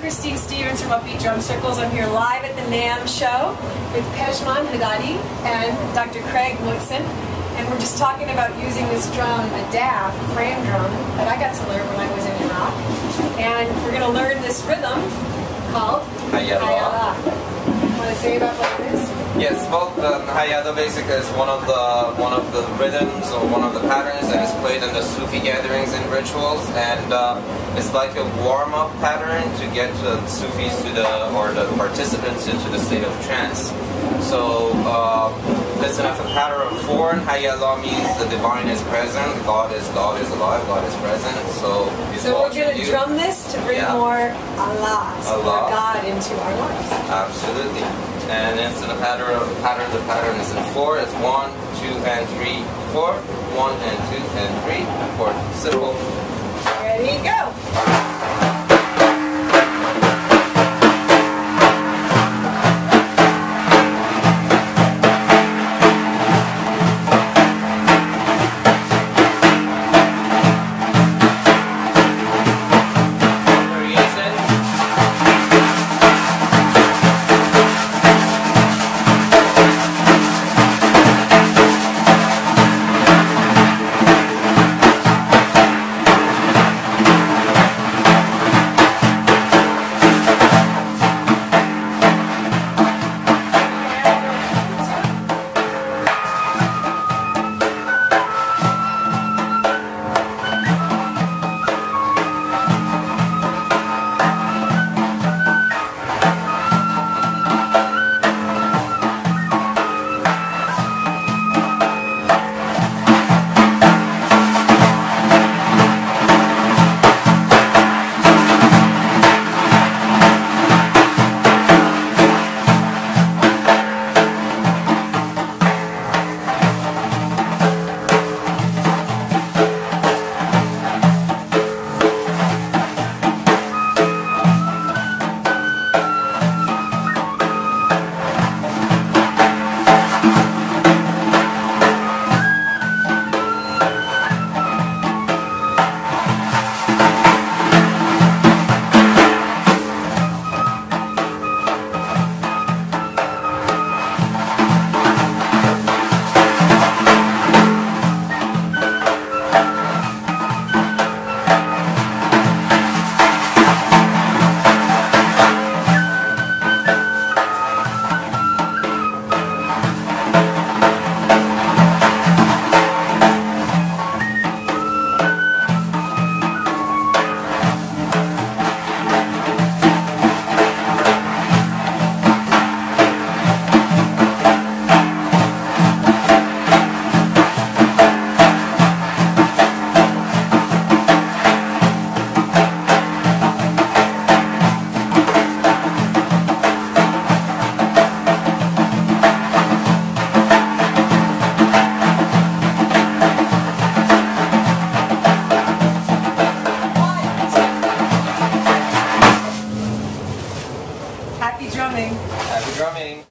Christine Stevens from Upbeat Drum Circles. I'm here live at the NAMM show with Pejman Hadadi and Dr. Craig Woodson. And we're just talking about using this drum, a DAF, a frame drum, that I got to learn when I was in Iraq. And we're going to learn this rhythm called Hey Allah. Want to say about what it is? Yes, well, the Hey Allah basically is one of the one of the rhythms or one of the patterns that is played in the Sufi gatherings and rituals, and uh, it's like a warm-up pattern to get the Sufis to the or the participants into the state of trance. So uh, it's enough a pattern of four. and Hey Allah means the divine is present, God is God is alive, God is present. So So we're going to drum this to bring Yeah. more Allah, so more Allah. God into our lives. Absolutely. And it's in a pattern of pattern. The pattern is in four. It's one, two, and three, four. One and two and three, four. Simple. Ready, go! Happy drumming. Happy drumming.